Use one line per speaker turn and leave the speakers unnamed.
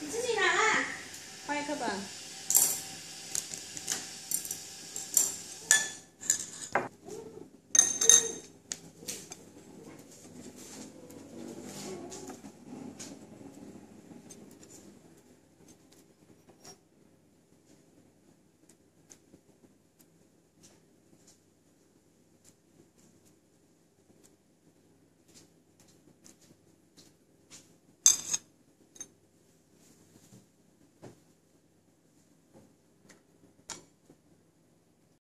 你自己拿啊。翻译课本